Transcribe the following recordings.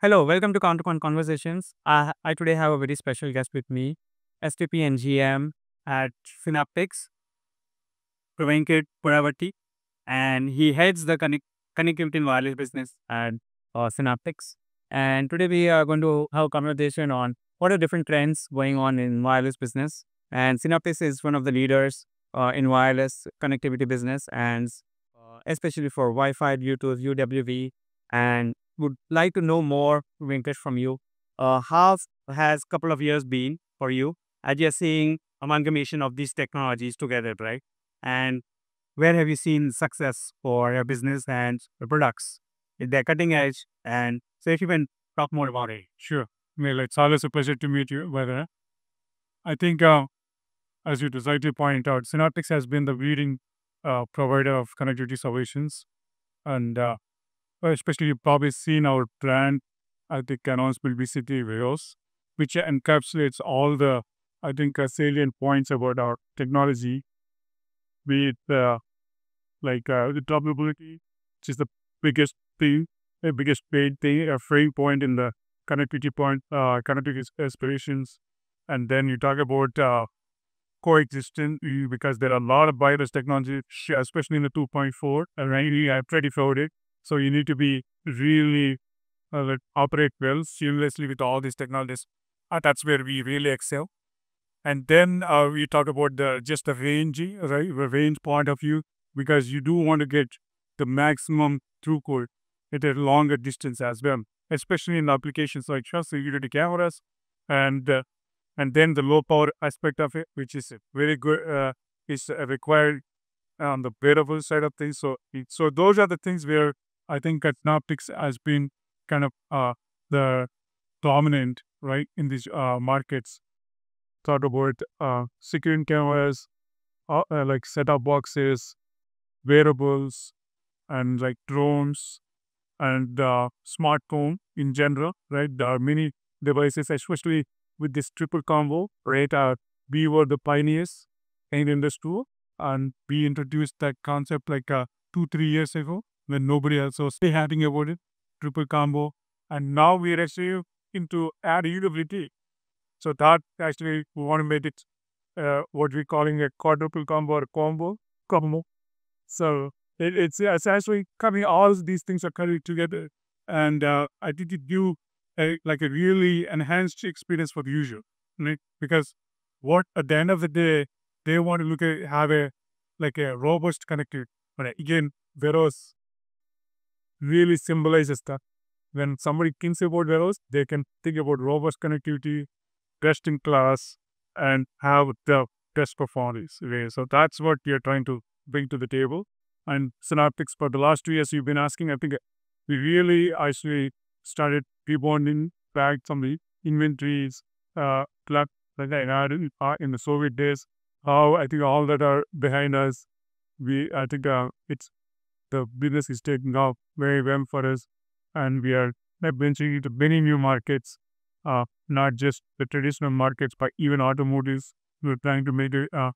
Hello, welcome to Counterpoint Conversations. I, I today have a very special guest with me, SVP and GM at Synaptics, Pravenkit Kodavati, and he heads the connect, connectivity and wireless business at uh, Synaptics. And today we are going to have a conversation on what are different trends going on in wireless business. And Synaptics is one of the leaders uh, in wireless connectivity business, and especially for Wi-Fi, Bluetooth, UWB, and would like to know more, Venkat, from you. Uh, how has couple of years been for you as you're seeing amalgamation of these technologies together, right? And where have you seen success for your business and your products? Is they cutting edge? And so if you can talk more about it. Sure. Well, it's always a pleasure to meet you, Weather. I think, uh, as you rightly point out, Synaptics has been the leading uh, provider of connectivity solutions. And uh, especially you've probably seen our brand, I think, announcement VCT Veros, which encapsulates all the, I think, uh, salient points about our technology, be it uh, like uh, the droppability, which is the biggest thing, the biggest paid thing, a frame point in the connectivity point, uh, connectivity aspirations. And then you talk about uh, coexistence because there are a lot of wireless technology, especially in the 2.4, and really I've it. So you need to be really uh, operate well seamlessly with all these technologies. Uh, that's where we really excel. And then uh, we talk about the just the range, right? The range point of view, because you do want to get the maximum throughput at a longer distance as well, especially in applications like security cameras, and uh, and then the low power aspect of it, which is very good, uh, is required on the wearable side of things. So so those are the things where I think Synaptics has been kind of uh, the dominant right in these uh, markets. Thought about uh, security cameras, uh, uh, like set-up boxes, wearables, and like drones, and uh, smartphone in general. Right, there are many devices, especially with this triple combo. Right, uh, we were the pioneers in industry, and we introduced that concept like uh, two three years ago when nobody else was having about it, triple combo. And now we're actually into add usability. So that actually we want to make it uh, what we're calling a quadruple combo or combo combo. So it, it's, actually coming, all these things are coming together. And uh, I think it give a, like a really enhanced experience for the user, right? Because what at the end of the day, they want to look at have a like a robust connectivity. But again, Veros really symbolizes that. When somebody thinks about Veros, they can think about robust connectivity, best in class, and have the best performance. So that's what we are trying to bring to the table. And Synaptics, for the last two years, you've been asking, I think we really actually started rebonding back some of the inventories, uh, like I had in, in the Soviet days. How I think all that are behind us. We, I think uh, it's the business is taking off very well for us, and we are venturing into many new markets, uh, not just the traditional markets, but even automotives. We're trying to make it uh,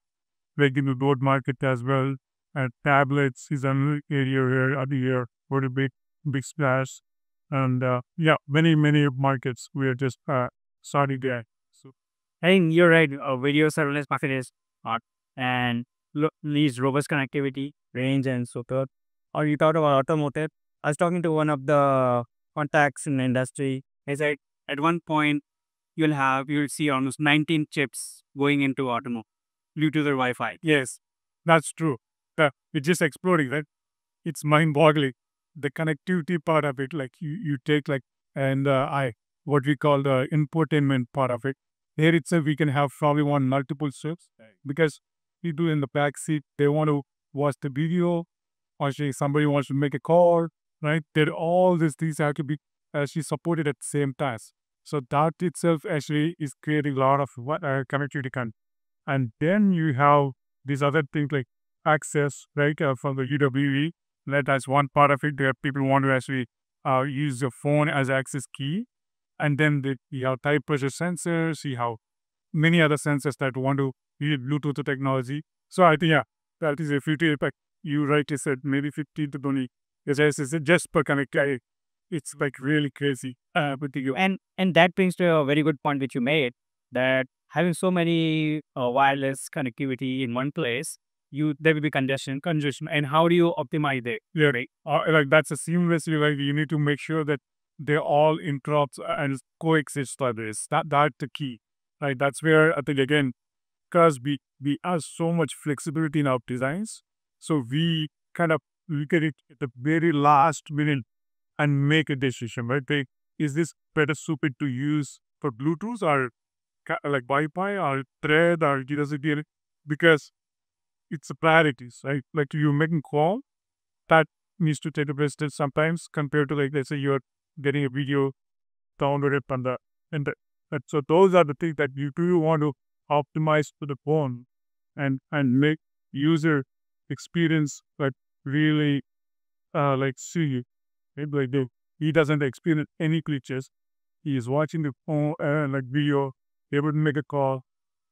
make into road market as well. And tablets is another area here, other here, very big, big splash. And uh, yeah, many, many markets we are just uh, starting there. So, I think you're right. Uh, video serverless market is hot and lo- needs robust connectivity, range, and so forth or you talked about automotive. I was talking to one of the contacts in the industry. He said at one point you'll have you'll see almost 19 chips going into automotive due to the Wi-Fi. Yes, that's true. Uh, it's just exploding, right? It's mind-boggling. The connectivity part of it, like you, you take like and uh, I what we call the infotainment part of it. Here itself, we can have probably one multiple chips because people in the back seat they want to watch the video actually somebody wants to make a call, right? There all these things have to be actually supported at the same time. So that itself actually is creating a lot of what uh, connectivity. Con- and then you have these other things like access, right, uh, from the UWB. That that's one part of it. There people want to actually uh, use your phone as access key. And then the, you have type pressure sensors, you have many other sensors that want to use Bluetooth technology. So I think, yeah, that is a future you rightly said maybe 15 to 20 SIs just per connect. It's like really crazy. Uh, And and that brings to a very good point which you made that having so many uh, wireless connectivity in one place, you there will be congestion. congestion And how do you optimize it? Yeah, right. Uh, like that's a seamlessly like you need to make sure that they all interrupt and coexist like this. That that's the key. Right. That's where I think again, because we we have so much flexibility in our designs, so we kind of look at it at the very last minute and make a decision. Right. Like, is this better suited to use for Bluetooth or like Wi-Fi or Thread or DSLR? Because it's a priorities, right? Like you making call that needs to take a precedence sometimes compared to like let's say you're getting a video downloaded from the and so those are the things that you do want to optimize for the phone and and make user experience like really uh like see right? like they, he doesn't experience any glitches he is watching the phone uh, like video able to make a call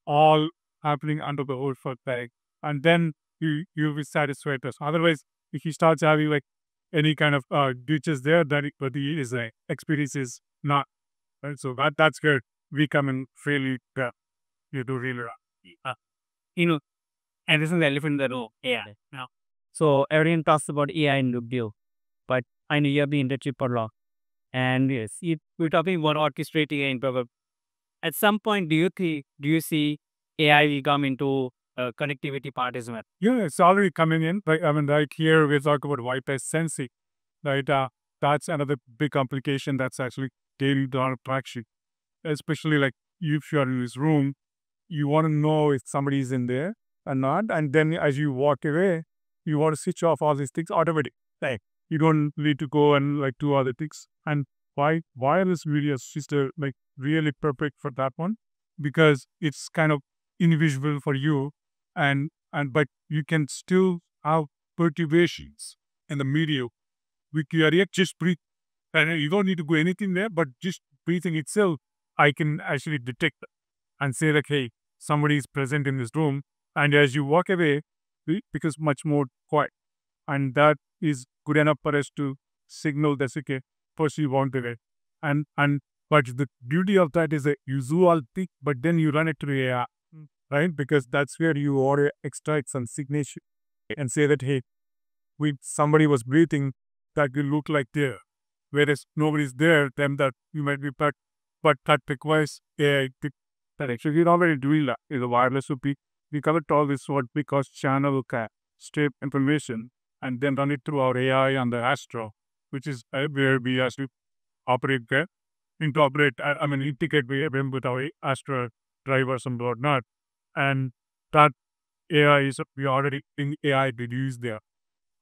all happening under the hood for bag and then you you'll be satisfied with us. Otherwise, if he starts having like any kind of uh glitches there, then it, but the is like experience is not right. So that that's where we come in really uh, you do really well. You know, and this is the elephant in the room. AI. Now, so everyone talks about AI in Lubio, but I know you have been the industry for long. And yes, it, we're talking about orchestrating AI in Power. At some point, do you think, do you see AI will come into uh, connectivity part as well? Yeah, it's already coming in. Like I mean, right here we talk about Wi-Fi sensing, right? Uh, that's another big complication that's actually gaining a traction. Especially like if you are in this room, you want to know if somebody is in there or not, and then as you walk away, you want to switch off all these things automatically. Like you don't need to go and like do other things. And why wireless video sister like really perfect for that one because it's kind of invisible for you and and but you can still have perturbations in the medium. We cardiac just breathe, and you don't need to go anything there, but just breathing itself, I can actually detect and say like, hey, somebody is present in this room, and as you walk away, it becomes much more quiet, and that is good enough for us to signal that okay, first you want away, and and but the beauty of that is a usual thing, but then you run it through AI right? Because that's where you order extract some signature and say that, hey, we somebody was breathing that will look like there. Whereas nobody's there, then that you might be but but that requires to correct. So we're already doing that is a wireless so we we covered all this what because channel can strip information and then run it through our AI on the Astra, which is uh, where we actually operate integrate, I, mean, integrate with our Astra drivers and whatnot and that AI is we already in AI reduced there.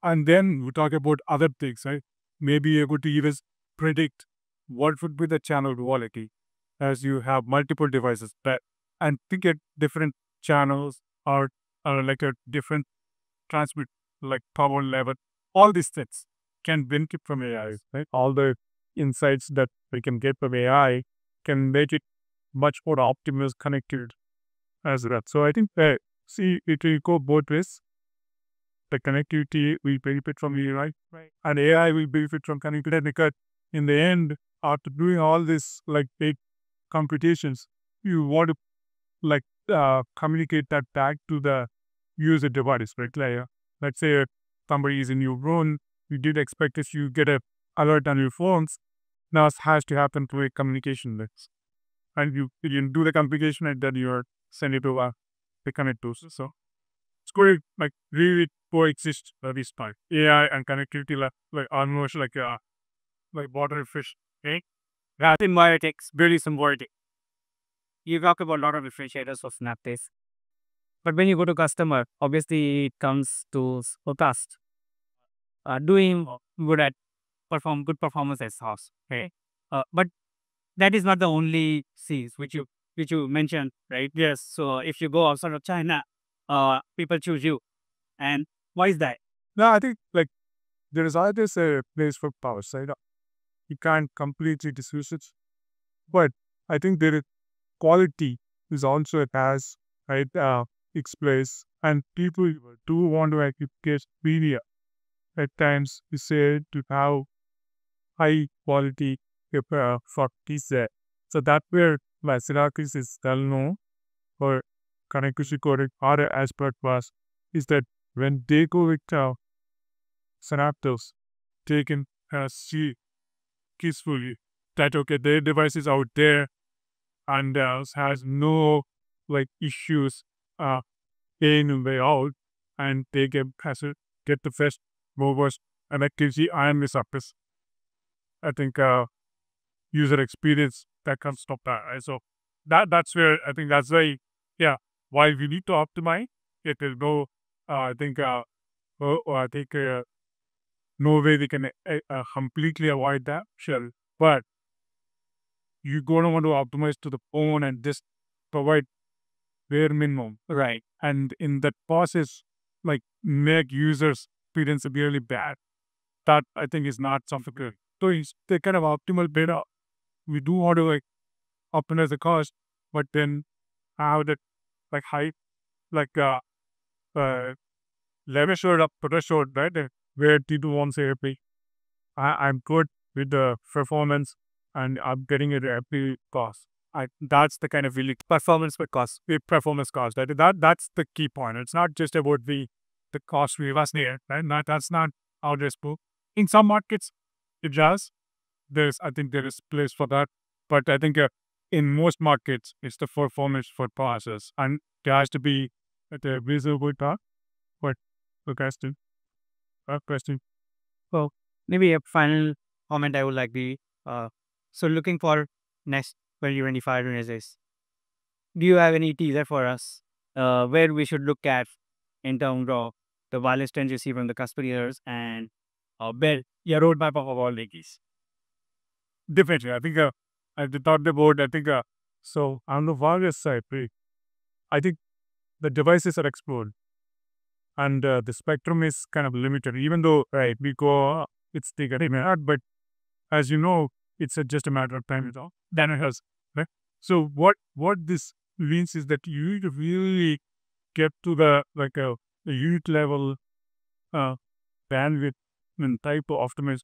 And then we talk about other things, right? Maybe you're going to even predict what would be the channel quality as you have multiple devices that and think at different channels or, or like a different transmit like power level. All these things can benefit from AI, right? All the insights that we can get from AI can make it much more optimal connected as well. So I think uh, see it will go both ways. The connectivity will benefit from AI, right? And AI will benefit from connectivity because in the end, after doing all this like big computations, you want to like uh, communicate that back to the user device, right? Like, uh, let's say somebody is in your room, you did expect if you get a alert on your phones, now it has to happen through a communication list. And you, you do the communication and then you're send it over, they connect those. So it's going to like really coexist at this point. AI and connectivity like, like almost like a like water fish. Okay. That in takes really some wording. You talk about a lot of differentiators of Synaptics. But when you go to customer, obviously it comes to forecast. Uh, doing good at perform good performance as house. Okay. Uh, but that is not the only C's which you which you mentioned, right? Yes. So if you go outside of China, uh, people choose you. And why is that? No, I think like there is always a place for power side. You can't completely dismiss it. But I think there is quality is also it has right uh, its place and people do want to actually get media at times we say to have high quality uh, for pizza. So that where my Syracuse is well known for Kanekushi Kodak other aspect was is that when they go with uh, Synaptics, they can uh, see peacefully that okay their device is out there and uh, has no like issues uh in way out and they get get the first movers and accuracy and surface. I think uh user experience that can stop that. Right? So that that's where I think that's why yeah why we need to optimize. It is no uh, I think uh, oh, I think uh, no way we can uh, uh, completely avoid that. Sure, but you're gonna want to optimize to the phone and just provide bare minimum, Right. and in that process, like make users experience really bad. That I think is not something good. So it's the kind of optimal beta. We do want to like optimize the cost, but then have that like high, like uh, uh, level short up threshold, right? Where people won't say, "Hey, I, I'm good with the performance, and I'm getting it every cost." I that's the kind of really Performance but cost. performance cost. Right? That that's the key point. It's not just about the the cost we was near, Right? Not, that's not this book. In some markets, it does. There's I think there is place for that, but I think uh, in most markets, it's the performance for process, and there has to be the visible part. But the question, uh, question. Maybe a final comment I would like to uh so looking for next 2025 releases. Do you have any teaser for us? Uh where we should look at in terms of the wireless trends you see from the customers and uh build your roadmap of all these. Definitely, I think uh, I thought about. I think uh, so on the wireless side, I think the devices are explored, and uh, the spectrum is kind of limited. Even though right, we go, uh, it's the getting out, but as you know, it's uh, just a matter of time. Though then it has right. So what what this means is that you need to really get to the like a, a unit level uh, bandwidth and type of optimize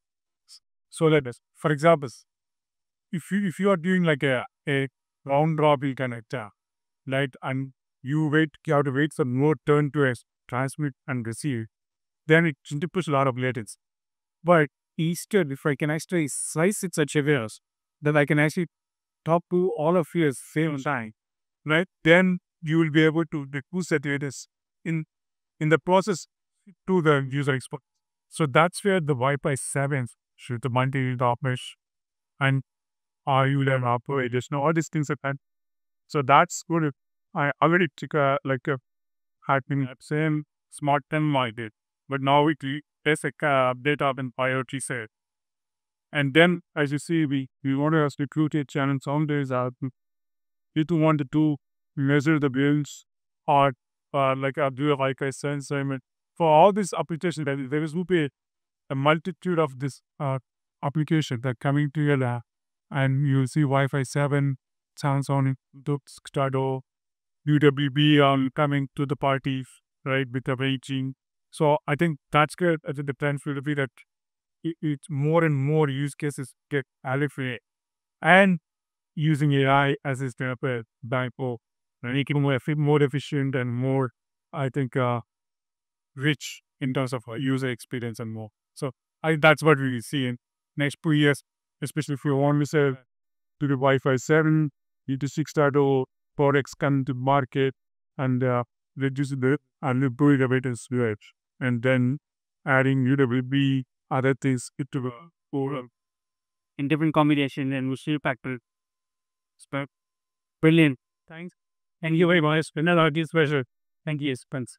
so for example, if you if you are doing like a, a round robin kind of and you wait, you have to wait for more turn to transmit and receive, then it introduces a lot of latency. But instead, if I can actually slice it such a way that I can actually talk to all of you at the same hmm. time, right, then you will be able to reduce that latency in in the process to the user experience. So that's where the Wi-Fi 7 should the multi operation and are you learn operators all these things like that. So that's good. I already took a like a had been same smart 10 I did, but now we do basic uh, update up in IoT set. And then as you see, we we want to create a channel some days out. Do want to measure the bills or uh, like uh, do a Wi-Fi sensor. For all these applications, there will be a multitude of this uh, application that coming together and you see Wi-Fi 7 sounds on Stado, UWB on coming to the party, right, with the Beijing. So I think that's good. I think the trend will be that it, it's more and more use cases get added and using AI as a step for making more, more efficient and more, I think, uh, rich in terms of uh, user experience and more. So I that's what we see in next two years, especially if you want to say to the Wi-Fi 7, need to 6.0 products come to market and uh, reduce the and improve the weighted switch. And then adding UWB, other things into the overall. in different combination and we'll still factor. Brilliant. Thanks. Thank you very much. Another pleasure. Thank you, Spence.